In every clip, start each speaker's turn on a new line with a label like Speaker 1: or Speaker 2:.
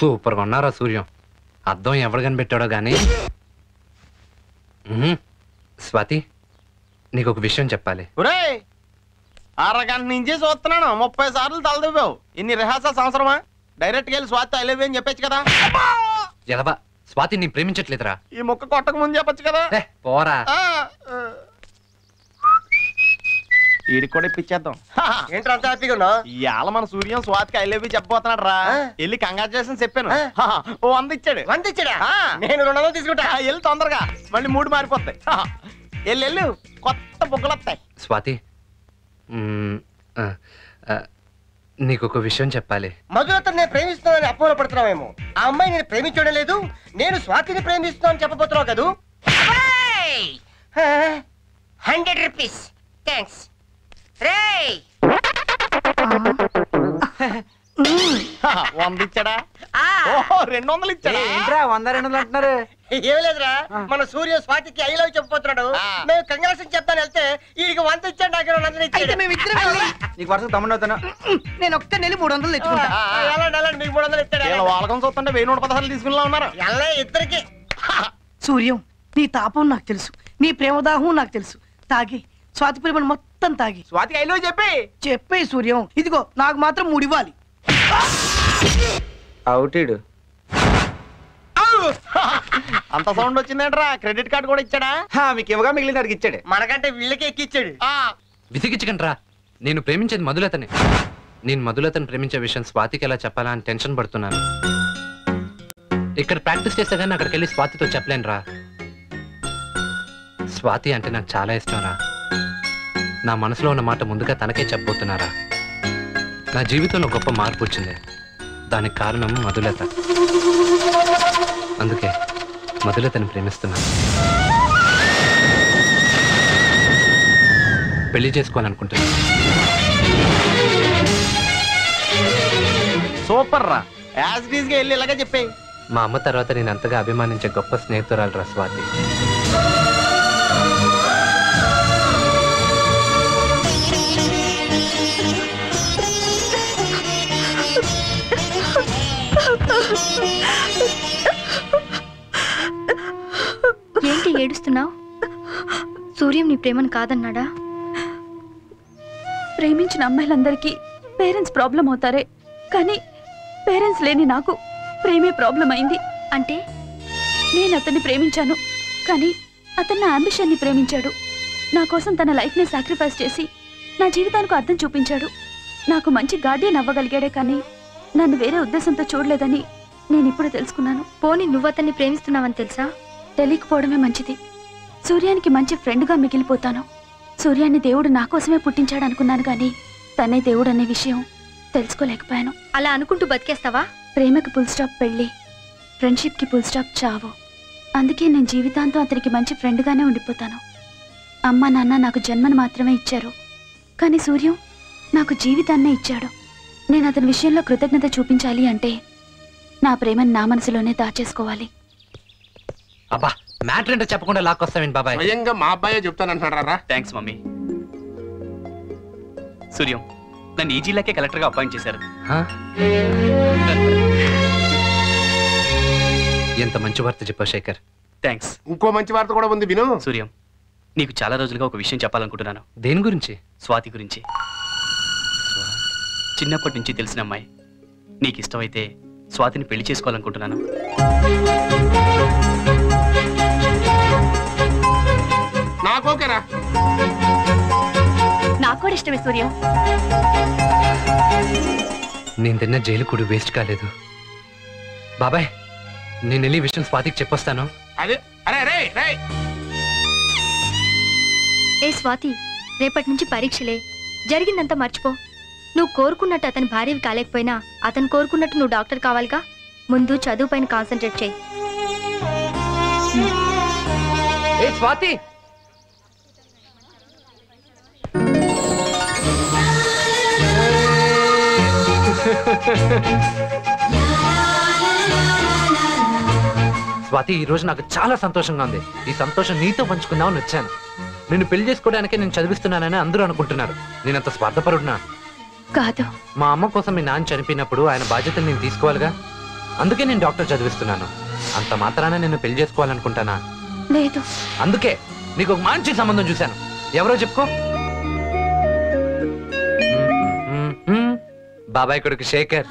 Speaker 1: సూపర్గా ఉన్నారా సూర్యం? అద్దం ఎవడు కనిపెట్టాడో కానీ. స్వాతి నీకు ఒక విషయం చెప్పాలి.
Speaker 2: అరగంట నుంచి చూస్తున్నాను. ముప్పై సార్లు తలదివ్వావు. ఇన్ని రిహార్సల్స్ అవసరమా? డైరెక్ట్గా వెళ్ళి స్వాతి ఐ లవ్ యూ అని చెప్పొచ్చు కదా.
Speaker 1: ఎదవా స్వాతి నీ ప్రేమించట్లేదురా.
Speaker 2: ఈ ముక్క కొట్టక ముందు చెప్పొచ్చు కదా.
Speaker 1: పోరా.
Speaker 2: ఈడికి కూడా ఇప్పించేద్దాం.
Speaker 3: ఏంట్రా అంత హ్యాపీగా ఉన్నావు?
Speaker 2: ఇవాళ మన సూర్యం స్వాతికి ఐ లవ్ యూ చెప్పబోతున్నాడు రా. వెళ్ళి కంగ్రాచులేషన్ చెప్పాను. ఓ వంద ఇచ్చాడు.
Speaker 3: వంద ఇచ్చాడా. నేను రెండు వందలు తీసుకుంటా.
Speaker 2: వెళ్ళి తొందరగా. మళ్ళీ మూడు మారిపోతాయి. వెళ్ళి వెళ్ళు. కొత్త బుగ్గలు వస్తాయి.
Speaker 1: స్వాతి నీకు ఒక విషయం చెప్పాలి.
Speaker 3: మధులతో నేను ప్రేమిస్తున్నానని అపోహలో పడుతున్నావేమో. ఆ అమ్మాయి నేను ప్రేమించడం లేదు నేను స్వాతిని ప్రేమిస్తున్నాను చెప్పబోతున్నావు కదూ? Hundred rupees. థ్యాంక్స్ రేయ్!
Speaker 2: వంద ఇచ్చాడా
Speaker 3: ఆ,
Speaker 2: ఓహో రెండు వందలు ఇచ్చాడా
Speaker 4: ఏంట్రా వంద రెండు వందలు అంటున్నారు?
Speaker 3: ఏం లేదురా మన సూర్య స్వాతికి ఐ లవ్ చెప్పబోతున్నాడు.
Speaker 2: ఆ.
Speaker 3: మేము కంగ్రాట్స్ చెప్తాను వెళ్తే వీడికి వంద ఇచ్చాడు నాకు రెండు వందలు
Speaker 5: అయితే
Speaker 3: ఇచ్చాడు
Speaker 5: మేము ఇద్దరం వెళ్ళి
Speaker 4: నీకు వరుస తమ్ముడు అవుతాను
Speaker 5: నేను ఒక్క నెల మూడు వందలు తెచ్చుకుంటా.
Speaker 3: ఆ, వెళ్ళండి వెళ్ళండి మీకు మూడు వందలు ఇచ్చాడు
Speaker 2: వీళ్ళ వాళ్ళకం చూస్తుంటే వెయ్యి నూట పదహారులు తీసుకుని ఉన్నారు.
Speaker 3: వెళ్ళే ఇద్దరికి.
Speaker 5: సూర్యం నీ తాపం నాకు తెలుసు. నీ ప్రేమదాహం నాకు తెలుసు. తాగి స్వాతి ప్రేమను మొత్తం తాగి.
Speaker 4: స్వాతికి ఐలో చెప్పి.
Speaker 5: చెప్పే సూర్యం. ఇదిగో నాకు మాత్రం మూడు ఇవ్వాలి
Speaker 4: అవుటీడు
Speaker 2: అంత సౌండ్ వచ్చిందేంట్రా? క్రెడిట్ కార్డు కూడా ఇచ్చాడా?
Speaker 4: మీకు ఇవ్వగా మిగిలిన అడిగి ఇచ్చాడు.
Speaker 3: మనకంటే వీళ్ళకి ఎక్కిచ్చాడు.
Speaker 2: ఆ,
Speaker 1: విసిగించకండ్రా నేను ప్రేమించేది మధులతనే. నేను మధులతను ప్రేమించే విషయం స్వాతికి ఎలా చెప్పాలా అని టెన్షన్ పడుతున్నాను. ఇక్కడ ప్రాక్టీస్ చేస్తే కానీ అక్కడికి వెళ్ళి స్వాతితో చెప్పలేనురా. స్వాతి అంటే నాకు చాలా ఇష్టం రా నా మనసులో ఉన్న మాట ముందుగా తనకే చెప్పబోతున్నారా? నా జీవితంలో గొప్ప మార్పు వచ్చింది. దానికి కారణం మధులత. అందుకే మధులతను ప్రేమిస్తున్నాను. పెళ్ళి చేసుకోవాలనుకుంటున్నాను.
Speaker 2: సూపర్ రా. యాజ్గా వెళ్ళి ఇలాగే చెప్పేయి.
Speaker 1: మా అమ్మ తర్వాత నేను అంతగా అభిమానించే గొప్ప స్నేహితురాలు రా స్వాతి.
Speaker 6: ప్రేమను కాదన్నాడా?
Speaker 7: ప్రేమించిన అమ్మాయిలందరికీ పేరెంట్స్ ప్రాబ్లం అవుతారే కానీ పేరెంట్స్ లేని నాకు ప్రేమే ప్రాబ్లం అయింది.
Speaker 6: అంటే?
Speaker 7: నేను అతన్ని ప్రేమించాను కానీ అతను నా అంబిషన్ని ప్రేమించాడు. నా కోసం తన లైఫ్ని సాక్రిఫైస్ చేసి నా జీవితానికి అర్థం చూపించాడు. నాకు మంచి గార్డియన్ అవ్వగలిగాడే కానీ నన్ను వేరే ఉద్దేశంతో చూడలేదని నేను ఇప్పుడు తెలుసుకున్నాను.
Speaker 6: పోనీ నువ్వు అతన్ని ప్రేమిస్తున్నావని తెలుసా?
Speaker 7: తెలియకపోవడమే మంచిది. సూర్యానికి మంచి ఫ్రెండ్గా మిగిలిపోతాను. సూర్యాన్ని దేవుడు నా కోసమే పుట్టించాడు అనుకున్నాను కానీ తనే దేవుడు అనే విషయం తెలుసుకోలేకపోయాను.
Speaker 6: అలా అనుకుంటూ బతికేస్తావా?
Speaker 7: ప్రేమకి ఫుల్ స్టాప్ పెళ్ళి ఫ్రెండ్షిప్కి ఫుల్ స్టాప్ చావు. అందుకే నేను జీవితాంతం అతనికి మంచి ఫ్రెండ్గానే ఉండిపోతాను. అమ్మ నాన్న నాకు జన్మను మాత్రమే ఇచ్చారు. కానీ సూర్యం నాకు జీవితాన్నే ఇచ్చాడు. నేను అతని విషయంలో కృతజ్ఞత చూపించాలి అంటే నా ప్రేమను నా మనసులోనే దాచేసుకోవాలి.
Speaker 1: అబ్బా! మ్యాటర్ ఏంటో చెప్పకుండా లాక్కొస్తావేంటి బాబాయ్?
Speaker 8: స్వయంగా మా అబ్బాయే చెప్తానంటున్నారా
Speaker 9: థ్యాంక్స్ మమ్మీ. సూర్యం నన్ను ఈ జిల్లాకే కలెక్టర్గా అపాయింట్ చేశారు.
Speaker 1: హా? ఎంత మంచి వార్త చెప్పావు శేఖర్.
Speaker 9: థ్యాంక్స్
Speaker 8: ఇంకో మంచి వార్త కూడా ఉంది విను.
Speaker 9: సూర్యం నీకు చాలా రోజులుగా ఒక విషయం చెప్పాలనుకుంటున్నాను.
Speaker 1: దేని గురించి?
Speaker 9: స్వాతి గురించి. చిన్నప్పటి నుంచి తెలిసిన అమ్మాయి. నీకు ఇష్టమైతే స్వాతిని పెళ్ళి చేసుకోవాలనుకుంటున్నాను.
Speaker 8: నాకు ఓకేరా.
Speaker 7: నాకు కూడా ఇష్టమే సూర్యం.
Speaker 1: నేను తిన్న జైలు కూడా వేస్ట్ కాలేదు. బాబాయ్ నేను వెళ్ళి ఈ విషయం స్వాతికి చెప్పొస్తాను.
Speaker 8: అదే అరే రే రే
Speaker 6: ఏ స్వాతి రేపటి నుంచి పరీక్షలే. జరిగిందంతా మర్చిపో. నువ్వు కోరుకున్నట్టు అతని భార్యవి కాలేకపోయినా అతను కోరుకున్నట్టు నువ్వు డాక్టర్ కావాలిగా? ముందు చదువు పైన కాన్సన్ట్రేట్ చేయి.
Speaker 1: ఏ స్వాతి స్వాతి ఈ రోజు నాకు చాలా సంతోషంగా ఉంది. ఈ సంతోషం నీతో పంచుకుందామని వచ్చాను. నిన్ను పెళ్ళి చేసుకోవడానికే నేను చదివిస్తున్నానని అందరూ అనుకుంటున్నారు. నేను అంత స్వార్థపరుడునా?
Speaker 7: కాదు.
Speaker 1: మా అమ్మ కోసం మీ నాన్న చనిపోయినప్పుడు ఆయన బాధ్యతలు నేను తీసుకోవాలిగా? అందుకే నేను డాక్టర్ చదివిస్తున్నాను. అంత మాత్రాన నేను పెళ్ళి చేసుకోవాలనుకుంటానా?
Speaker 7: లేదు.
Speaker 1: అందుకే నీకు ఒక మంచి సంబంధం చూశాను. ఎవరో చెప్పుకో. బాబాయ్ కొడుకు శేఖర్.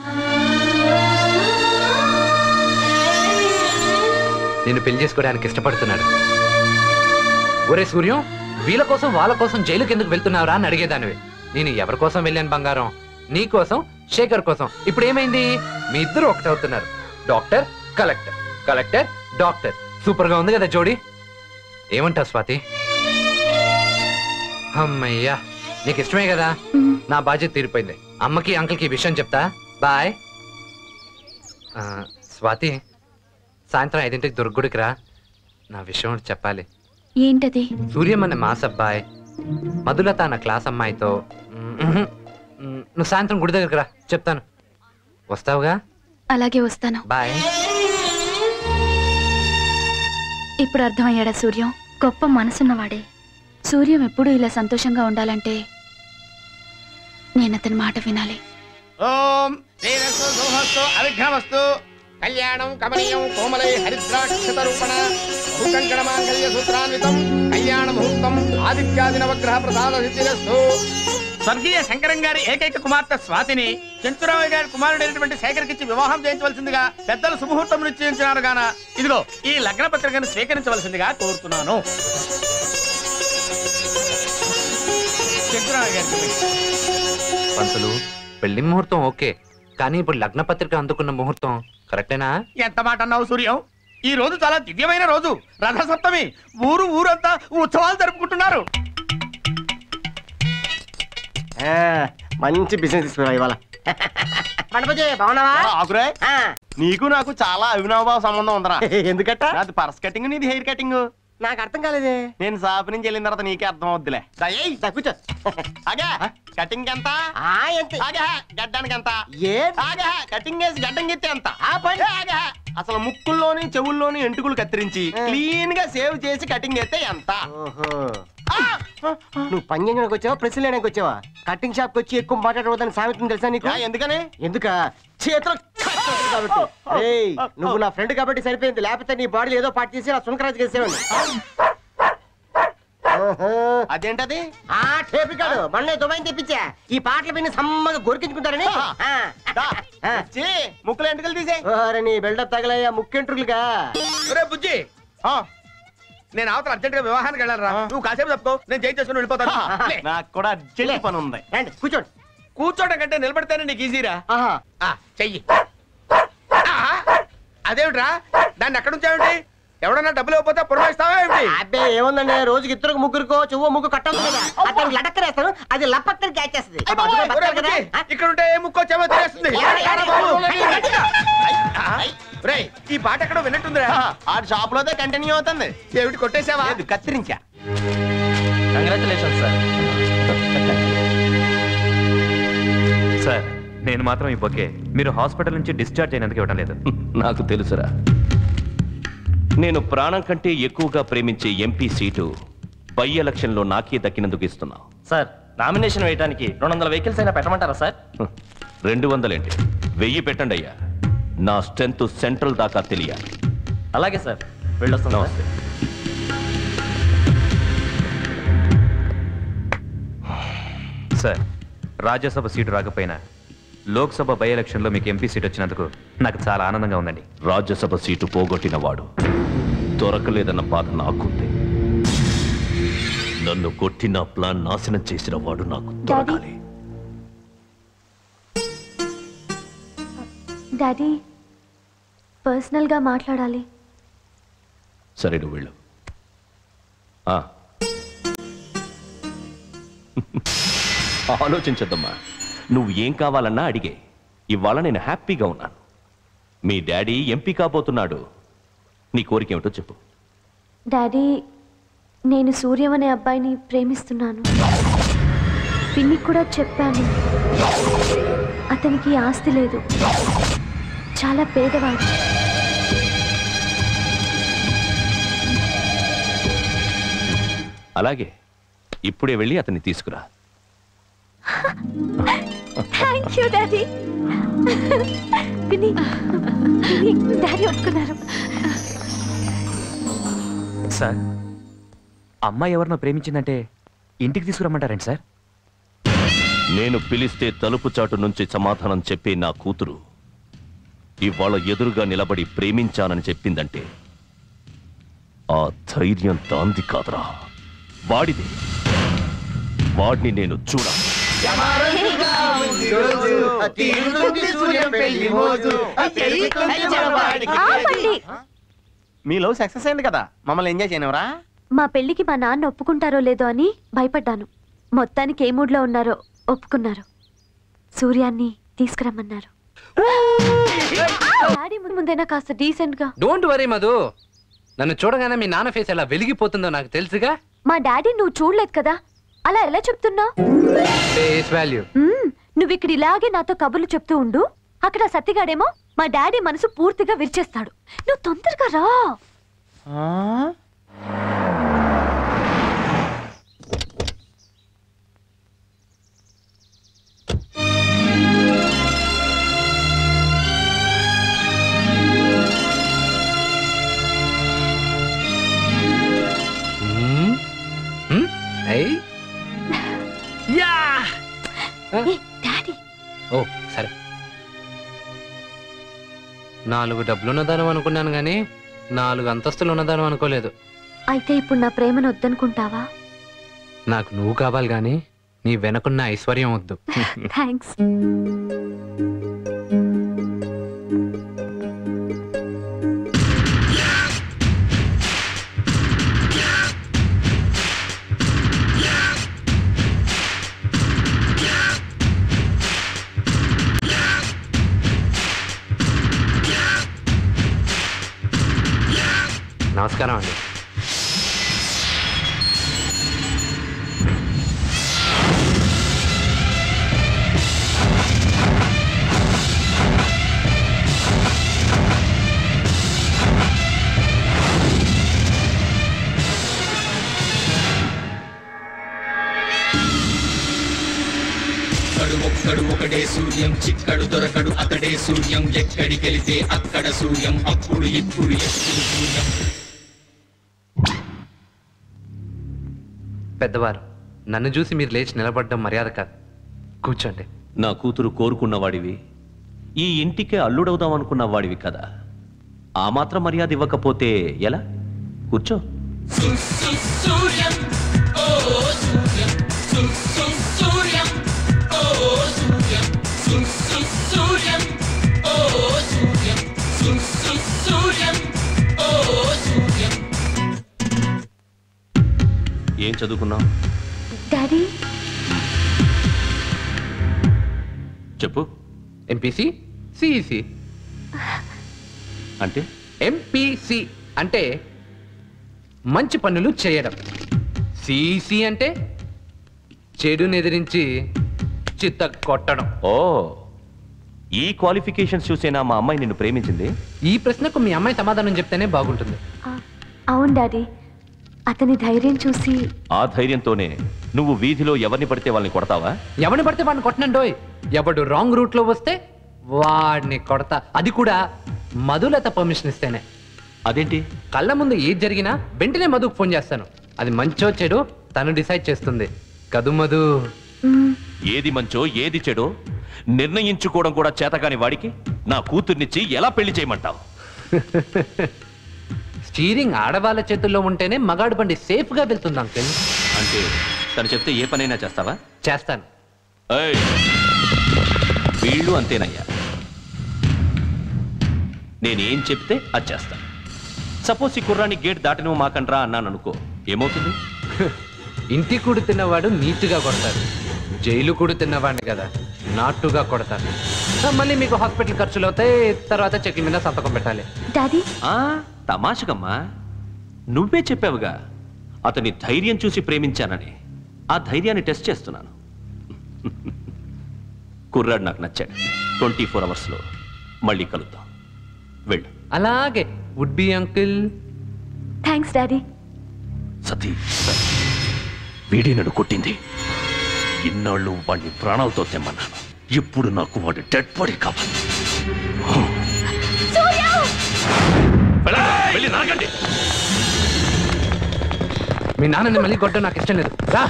Speaker 1: నేను పెళ్ళి చేసుకోవడానికి ఇష్టపడుతున్నాడు. ఒరే సూర్యం వీళ్ళ కోసం వాళ్ళ కోసం జైలుకి ఎందుకు వెళ్తున్నావురా అని అడిగేదానివి. నేను ఎవరి కోసం వెళ్ళాను బంగారం? నీ కోసం శేఖర్ కోసం. ఇప్పుడు ఏమైంది? మీ ఇద్దరు ఒకటవుతున్నారు డాక్టర్ కలెక్టర్. Collector doctor. సూపర్గా ఉంది కదా జోడి? ఏమంటావు స్వాతి? అమ్మయ్యా నీకు ఇష్టమే కదా నా బాధ్యత తీరిపోయింది. అమ్మకి అంకుల్కి విషయం చెప్తా. బాయ్. ఆ, స్వాతి సాయంత్రం ఐదింటికి దుర్గుడికి రా. నా విషయం చెప్పాలి.
Speaker 7: ఏంటది?
Speaker 1: సూర్యం అనే మాస్ అబ్బాయి మధులత నా క్లాస్ అమ్మాయితో మ్మ్, మ్మ్, నువ్వు సాయంత్రం గుడి దగ్గరికి రా చెప్తాను. వస్తావుగా?
Speaker 7: అలాగే వస్తాను.
Speaker 1: బాయ్.
Speaker 7: ఇప్పుడు అర్థమయ్యాడా సూర్యం?
Speaker 6: గొప్ప మనసున్నవాడే.
Speaker 7: సూర్యం ఎప్పుడూ ఇలా సంతోషంగా ఉండాలంటే నేను అతని మాట వినాలి.
Speaker 8: ఓం శ్రీరస్తు శుభస్తు అవిఘ్నమస్తు. కళ్యాణం కమనీయం కోమలై హరిద్రాక్షత రూపణ మాంగళ్య సూత్రాన్వితం కళ్యాణ ముహూర్తం ఆదిత్యాది నవగ్రహ ప్రసాద సిద్ధిరస్తు స్వర్గీయ శంకరం గారి ఏకైక కుమార్తె స్వాతిని చెంచురామయ్య గారి కుమారుడైనటువంటి శేఖర్కిచ్చి వివాహం చేయించవలసిందిగా పెద్దలు శుభముహూర్తం నిశ్చయించినారు గాన. ఇదిగో ఈ లగ్న పత్రికను స్వీకరించవలసిందిగా కోరుతున్నాను.
Speaker 1: పంతులు పెళ్ళి ముహూర్తం ఓకే కానీ ఇప్పుడు లగ్న పత్రిక అందుకున్న ముహూర్తం కరెక్టేనా?
Speaker 8: ఎంత మాట అన్నావు సూర్యం? ఈ రోజు చాలా దివ్యమైన రోజు రథసప్తమి ఊరు ఊరంతా ఉత్సవాలు జరుపుకుంటున్నారు.
Speaker 3: మంచి బిజినెస్ ఇవాళ?
Speaker 2: నీకు నాకు చాలా అవినాభావ సంబంధం ఉందరా.
Speaker 3: ఎందుకట్ట?
Speaker 2: నాది పర్స్ కటింగ్ నీది హెయిర్ కటింగ్.
Speaker 3: నాకు అర్థం కాలేదే.
Speaker 2: నేను షాప్ నుంచి వెళ్ళిన తర్వాత నీకే అర్థం అవుద్దిలే.
Speaker 3: కూర్చో.
Speaker 2: ఆగా కటింగ్ ఎంత?
Speaker 3: ఆ, ఎంత?
Speaker 2: ఆగా గడ్డానికి ఎంత?
Speaker 3: ఏ?
Speaker 2: ఆగా కటింగ్ వేసి గడ్డం ఎత్తే ఎంత? ఆగా అసలు ముక్కుల్లోని చెవుల్లోని ఎంటుకులు కత్తిరించి. క్లీన్గా సేవ్ చేసి కటింగ్ ఎత్తే ఎంత!
Speaker 3: నువ్వు పని చేయడానికి వచ్చావా ప్రశ్న లేడానికి వచ్చావా? కటింగ్ షాప్కి వచ్చి ఎక్కువ మాట్లాడవద్దని సామెతం తెలుసా నీకు?
Speaker 2: ఎందుకని?
Speaker 3: ఎందుక? చేతిలో కాబట్టి. ఏయ్, నువ్వు నా ఫ్రెండ్ కాబట్టి సరిపోయింది. లేకపోతే నీ బాడీలో ఏదో పార్ట్ చేసి నా సునకరాజు చేసేవాడిని ఓహో.
Speaker 2: అదేంటది?
Speaker 3: ఆ టేప్ కాదు మొన్నే దుబాయ్ తెప్పించా. ఈ పాటలు విని సమ్మగా గొరికించుకుంటారని. ఆ. ఆ.
Speaker 2: వచ్చి ముక్కులు ఎంటుకలు తీసే
Speaker 3: ఓరే నీ బిల్డప్ తగలయ్యా ముక్కెంట్రులుగా
Speaker 8: ఒరే బుజ్జి. నేను అవతల అర్జెంట్గా వివాహానికి వెళ్ళాలరా. నువ్వు కాసేపు తప్పుకో నేను చేయి చేసుకుని వెళ్ళిపోతాను. లే.
Speaker 2: నాకు కూడా అర్జెంట్ పని ఉంది.
Speaker 3: రండి కూర్చోండి.
Speaker 8: కూర్చోటం కంటే నిలబడితేనే నీకు ఈజీరా?
Speaker 3: ఆహా.
Speaker 8: ఆ, చెయ్యి. ఆ, అదేమిట్రా? దాన్ని ఎక్కడ ఉంచావేంటి ఎవడన్నా డబ్బులు ఇవ్వకపోతే పురమాయిస్తావా?
Speaker 3: ఏముందండి? రోజుకి ఇద్దరు ముగ్గురుకో చెవ్వ ముగ్గు కట్టాలి కదా. అతను లటక్కరేస్తాను అది లపక్కని క్యాచ్ చేస్తుంది
Speaker 8: ఇక్కడ ఉంటే ఏ ముక్కో రేయ్, ఈ పాట ఎక్కడో విన్నట్టుందిరా.
Speaker 2: ఆ షాప్ లోదే కంటిన్యూ అవుతుంది.
Speaker 8: ఏమిటి కొట్టేశావా?
Speaker 2: లేదు కత్తిరించా.
Speaker 9: కంగ్రాచులేషన్ సార్ సార్ నేను మాత్రం ఈ బొకే మీరు హాస్పిటల్ నుంచి డిశ్చార్జ్ అయినందుకు ఇవ్వడం లేదు.
Speaker 10: నాకు తెలుసురా. నేను ప్రాణం కంటే ఎక్కువగా ప్రేమించే ఎంపీ సీటు బై ఎలక్షన్లో నాకే దక్కినందుకు ఇస్తున్నా
Speaker 9: సార్ నామినేషన్ వేయడానికి రెండు వందల వెహికల్స్ అయినా పెట్టమంటారా సార్.
Speaker 10: రెండు వందలేంటి? వెయ్యి పెట్టండి అయ్యా. నా స్ట్రెంత్ సెంట్రల్ దాకా తెలియాలి.
Speaker 9: అలాగే సార్ వెళ్ళొస్తాను
Speaker 10: నమస్తే.
Speaker 9: సార్ రాజ్యసభ సీటు రాకపోయినా లోక్సభ బై ఎలక్షన్లో మీకు ఎంపీ సీట్ వచ్చినందుకు నాకు చాలా ఆనందంగా ఉందండి.
Speaker 10: రాజ్యసభ సీటు పోగొట్టిన వాడు దొరకలేదన్న బాధ నాకుంది. నన్ను కొట్టిన ప్లాన్ నాశనం చేసిన వాడు నాకు దొరకాలి.
Speaker 6: డాడీ పర్సనల్గా మాట్లాడాలి.
Speaker 10: సరే నువ్వు వెళ్ళు. ఆ. ఆలోచించద్దమ్మా. నువ్వు ఏం కావాలన్నా అడిగే. ఇవాళ నేను హ్యాపీగా ఉన్నాను. మీ డాడీ ఎంపీ కాబోతున్నాడు. నీ కోరిక ఏమిటో చెప్పు.
Speaker 6: డాడీ నేను సూర్యం అనే అబ్బాయిని ప్రేమిస్తున్నాను. పిన్నికి కూడా చెప్పాను. అతనికి ఆస్తి లేదు. చాలా పేదవాడు.
Speaker 10: అలాగే ఇప్పుడే వెళ్ళి అతన్ని తీసుకురా.
Speaker 11: థ్యాంక్ యూ డాడీ విని డాడీ ఒప్పుకున్నారు.
Speaker 9: సార్ అమ్మాయి ఎవరినో ప్రేమించిందంటే ఇంటికి తీసుకురమ్మంటారండి సార్?
Speaker 10: నేను పిలిస్తే తలుపు చాటు నుంచి సమాధానం చెప్పే నా కూతురు ఇవాళ ఎదురుగా నిలబడి ప్రేమించానని చెప్పిందంటే ఆ ధైర్యం తాంది కాదురా. వాడిది. వాడిని నేను చూడాలి
Speaker 11: ఆపండి.
Speaker 2: మీ లవ్ సక్సెస్ అయింది కదా? మమ్మల్ని ఎంజాయ్ చేయనివరా
Speaker 11: మా పెళ్ళికి మా నాన్న ఒప్పుకుంటారో లేదో అని భయపడ్డాను. మొత్తానికి ఏ మూడ్లో ఉన్నారో ఒప్పుకున్నారు. సూర్యాన్ని తీసుకురమ్మన్నారు. డాడీ ముందు ముందైనా కాస్త డీసెంట్గా?
Speaker 1: Don't worry Madhu. నన్ను చూడగానే మీ నాన్న ఫేస్ ఎలా వెలిగిపోతుందో నాకు తెలుసుగా.
Speaker 11: మా డాడీ నువ్వు చూడలేదు కదా? అలా ఎలా చెప్తున్నావు?
Speaker 1: వాల్యూ
Speaker 11: ఇక్కడ ఇలాగే నాతో కబుర్లు చెప్తూ ఉండు. అక్కడ సత్తిగాడేమో మా డాడీ మనసు పూర్తిగా విరిచేస్తాడు. నువ్వు తొందరగా రా.
Speaker 1: యా ఓ సరే. నాలుగు డబ్బులు ఉన్నదానం అనుకున్నాను కానీ నాలుగు అంతస్తులు ఉన్నదానం అనుకోలేదు.
Speaker 11: అయితే ఇప్పుడు నా ప్రేమను వద్దనుకుంటావా?
Speaker 1: నాకు నువ్వు కావాలి కానీ నీ వెనకున్న ఐశ్వర్యం వద్దు.
Speaker 11: థ్యాంక్స్
Speaker 1: నమస్కారం అండి.
Speaker 12: ఒక్కడు ఒకడే సూర్యం చిక్కడు దొరకడు అతడే సూర్యం. ఎక్కడికెళితే అక్కడ సూర్యం అప్పుడు ఇప్పుడు ఎప్పుడు సూర్యం.
Speaker 1: పెద్దవారు నన్ను చూసి మీరు లేచి నిలబడడం మర్యాద కాదు. కూర్చోండి.
Speaker 10: నా కూతురు కోరుకున్న వాడివి ఈ ఇంటికే అల్లుడవుదాం అనుకున్న వాడివి కదా. ఆ మాత్రం మర్యాద ఇవ్వకపోతే ఎలా? కూర్చో. ఏం చదువుకున్నావు?
Speaker 11: డాడీ?
Speaker 10: చెప్పు.
Speaker 1: ఎంపీసీ సిఈసి
Speaker 10: అంటే?
Speaker 1: ఎంపీసీ అంటే మంచి పనులు చేయడం. సిఈసి అంటే చెడుని ఎదిరించి చిత్త కొట్టడం.
Speaker 10: ఓ ఈ క్వాలిఫికేషన్స్ చూసేనా మా అమ్మాయి నిన్ను ప్రేమించింది?
Speaker 1: ఈ ప్రశ్నకు మీ అమ్మాయి సమాధానం చెప్తేనే బాగుంటుంది.
Speaker 11: అవును డాడీ. అతని ధైర్యం చూసి
Speaker 10: ఆ ధైర్యంతోనే నువ్వు వీధిలో ఎవరిని పడితే వాళ్ళని కొడతావా?
Speaker 1: ఎవరిని పడితే వాడిని కొట్టనండోయ్ ఎవడు రాంగ్ రూట్లో వస్తే వాడిని కొడతా. అది కూడా మధులత పర్మిషన్ ఇస్తేనే.
Speaker 10: అదేంటి?
Speaker 1: కళ్ళ ముందు ఏది జరిగినా వెంటనే మధుకు ఫోన్ చేస్తాను. అది మంచో చెడు తను డిసైడ్ చేస్తుంది. కదు మధు.
Speaker 10: ఏది మంచో ఏది చెడో నిర్ణయించుకోవడం కూడా చేతకాని వాడికి నా కూతుర్నిచ్చి ఎలా పెళ్ళి చేయమంటావు?
Speaker 1: స్టీరింగ్ ఆడవాళ్ళ చేతుల్లో ఉంటేనే మగాడు బండి సేఫ్గా వెళ్తుంది అంకిల్.
Speaker 10: అంటే తను చెప్తే ఏ పనైనా చేస్తావా?
Speaker 1: చేస్తాను.
Speaker 10: ఏయ్! వీళ్ళు అంతేనయ్యా. నేనేం చెప్తే అది చేస్తా సపోజ్ ఈ కుర్రాన్ని గేట్ దాటిన మాకండ్రా అన్నాను అనుకో ఏమవుతుంది?
Speaker 1: ఇంటి కూడు తిన్నవాడు నీట్గా కొడతాడు. జైలు కూడు తిన్నవాడిని కదా నాటుగా కొడతాడు. ఆ, మళ్ళీ మీకు హాస్పిటల్ ఖర్చులు అవుతాయి తర్వాత చెక్ మీద సంతకం పెట్టాలి.
Speaker 11: డాడీ?
Speaker 10: ఆ? తమాషకమ్మా నువ్వే చెప్పావుగా అతని ధైర్యం చూసి ప్రేమించానని. ఆ ధైర్యాన్ని టెస్ట్ చేస్తున్నాను. కుర్రాడు నాకు నచ్చాడు. ట్వంటీ ఫోర్ అవర్స్లో మళ్ళీ కలుద్దాం. వెళ్ళు.
Speaker 1: అలాగే would be uncle
Speaker 11: thanks daddy
Speaker 10: Sati వీడి నన్ను కొట్టింది. ఇన్నాళ్ళు వాడిని ప్రాణాలతో తెమ్మన్నాను. ఇప్పుడు నాకు వాడు డెడ్ బాడీ కావాలి. వెళ్ళి నరకండి.
Speaker 1: మీ నాన్నని మళ్ళీ కొట్టడం నాకు ఇష్టం లేదు. రా.